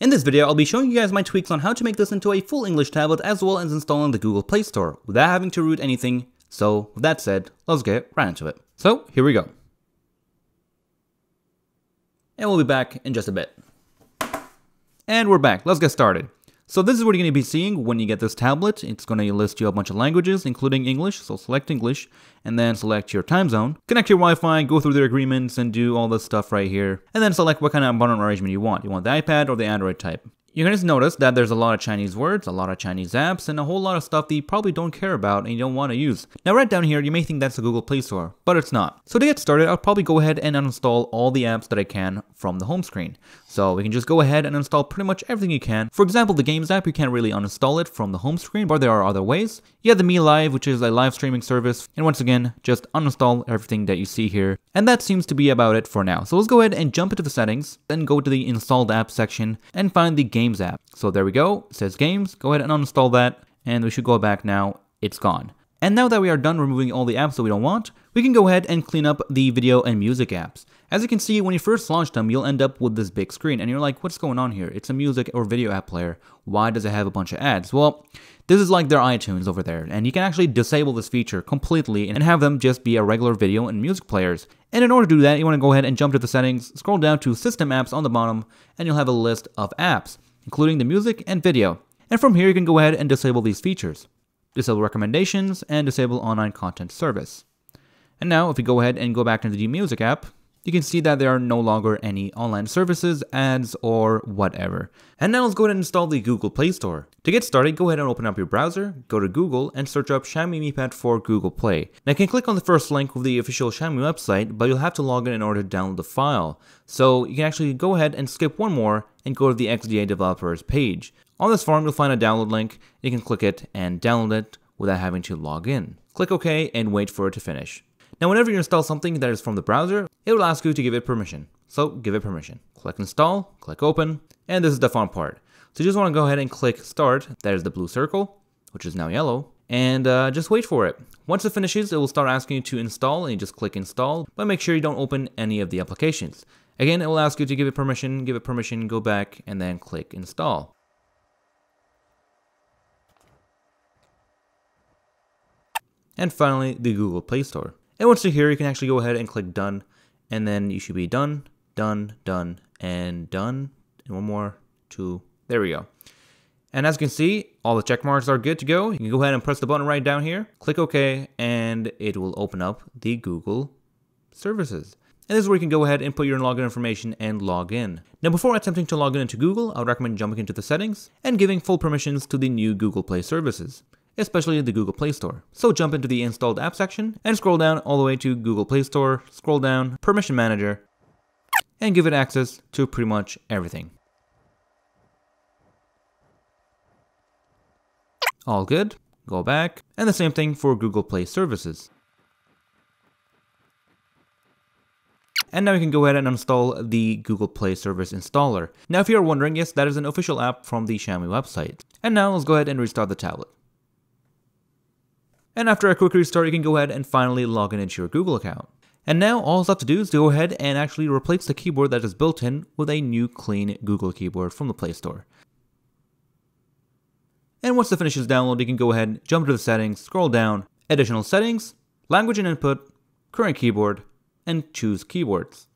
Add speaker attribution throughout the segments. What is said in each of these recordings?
Speaker 1: In this video, I'll be showing you guys my tweaks on how to make this into a full English tablet as well as installing the Google Play Store without having to root anything. So with that said, let's get right into it. So here we go. And we'll be back in just a bit. And we're back, let's get started. So this is what you're going to be seeing when you get this tablet. It's going to list you a bunch of languages, including English. So select English and then select your time zone. Connect your Wi-Fi, go through their agreements and do all this stuff right here. And then select what kind of button arrangement you want. You want the iPad or the Android type. You're going to notice that there's a lot of Chinese words, a lot of Chinese apps, and a whole lot of stuff that you probably don't care about and you don't want to use. Now right down here, you may think that's the Google Play Store, but it's not. So to get started, I'll probably go ahead and uninstall all the apps that I can from the home screen. So we can just go ahead and install pretty much everything you can. For example, the Games app, you can't really uninstall it from the home screen, but there are other ways. You have the Mi Live, which is a live streaming service, and once again, just uninstall everything that you see here. And that seems to be about it for now. So let's go ahead and jump into the settings, then go to the installed app section and find the Games app. So there we go, it says Games, go ahead and uninstall that, and we should go back now, it's gone. And now that we are done removing all the apps that we don't want, we can go ahead and clean up the video and music apps. As you can see, when you first launch them, you'll end up with this big screen and you're like, what's going on here? It's a music or video app player. Why does it have a bunch of ads? Well, this is like their iTunes over there, and you can actually disable this feature completely and have them just be a regular video and music players. And in order to do that, you want to go ahead and jump to the settings, scroll down to System Apps on the bottom, and you'll have a list of apps, including the music and video. And from here, you can go ahead and disable these features. Disable recommendations and disable online content service. And now, if we go ahead and go back into the music app, you can see that there are no longer any online services, ads, or whatever. And now let's go ahead and install the Google Play Store. To get started, go ahead and open up your browser, go to Google, and search up Xiaomi Mi Pad for Google Play. Now you can click on the first link of the official Xiaomi website, but you'll have to log in in order to download the file. So you can actually go ahead and skip one more and go to the XDA developers page. On this form, you'll find a download link. You can click it and download it without having to log in. Click OK and wait for it to finish. Now whenever you install something that is from the browser, it will ask you to give it permission. So give it permission. Click install, click open, and this is the fun part. So you just want to go ahead and click start, that is the blue circle, which is now yellow, and uh, just wait for it. Once it finishes, it will start asking you to install, and you just click install, but make sure you don't open any of the applications. Again, it will ask you to give it permission, give it permission, go back, and then click install. And finally, the Google Play Store. And once you're here, you can actually go ahead and click done. And then you should be done, done, done, and done. And one more, two, there we go. And as you can see, all the check marks are good to go. You can go ahead and press the button right down here, click OK, and it will open up the Google services. And this is where you can go ahead and put your login information and log in. Now before attempting to log in into Google, I would recommend jumping into the settings and giving full permissions to the new Google Play services especially the Google Play Store. So jump into the installed app section and scroll down all the way to Google Play Store, scroll down, Permission Manager, and give it access to pretty much everything. All good, go back, and the same thing for Google Play Services. And now you can go ahead and install the Google Play Service installer. Now if you're wondering, yes, that is an official app from the Xiaomi website. And now let's go ahead and restart the tablet. And after a quick restart, you can go ahead and finally log in into your Google account. And now all you have to do is to go ahead and actually replace the keyboard that is built in with a new clean Google keyboard from the Play Store. And once the finish is downloaded, you can go ahead, jump to the settings, scroll down, additional settings, language and input, current keyboard, and choose keyboards.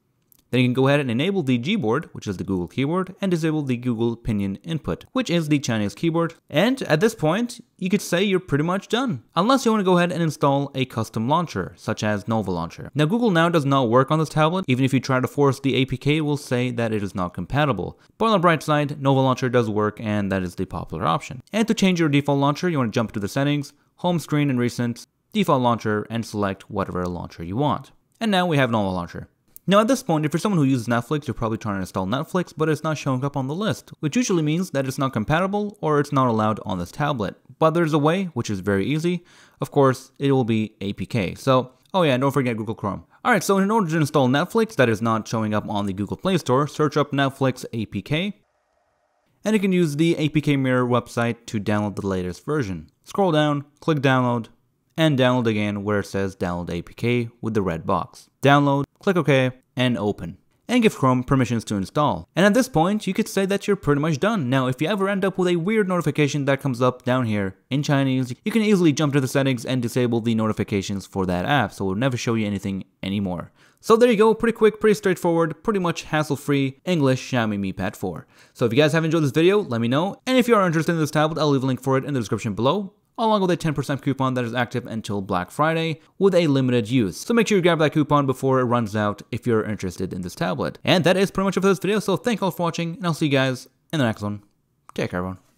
Speaker 1: Then you can go ahead and enable the Gboard, which is the Google keyboard, and disable the Google Pinyin input, which is the Chinese keyboard. And at this point, you could say you're pretty much done. Unless you want to go ahead and install a custom launcher, such as Nova Launcher. Now Google Now does not work on this tablet. Even if you try to force the APK, it will say that it is not compatible. But on the bright side, Nova Launcher does work and that is the popular option. And to change your default launcher, you want to jump to the settings, home screen and recent, default launcher, and select whatever launcher you want. And now we have Nova Launcher. Now at this point, if you're someone who uses Netflix, you're probably trying to install Netflix, but it's not showing up on the list, which usually means that it's not compatible or it's not allowed on this tablet. But there's a way, which is very easy. Of course, it will be APK. So, oh yeah, don't forget Google Chrome. Alright, so in order to install Netflix that is not showing up on the Google Play Store, search up Netflix APK. And you can use the APK Mirror website to download the latest version. Scroll down, click download, and download again where it says download APK with the red box. Download, click OK, and open. and give Chrome permissions to install. And at this point, you could say that you're pretty much done. Now, if you ever end up with a weird notification that comes up down here in Chinese, you can easily jump to the settings and disable the notifications for that app, so it will never show you anything anymore. So there you go, pretty quick, pretty straightforward, pretty much hassle-free English Xiaomi Mi Pad 4. So if you guys have enjoyed this video, let me know, and if you are interested in this tablet, I'll leave a link for it in the description below along with a 10% coupon that is active until Black Friday with a limited use. So make sure you grab that coupon before it runs out if you're interested in this tablet. And that is pretty much it for this video, so thank you all for watching, and I'll see you guys in the next one. Take care, everyone.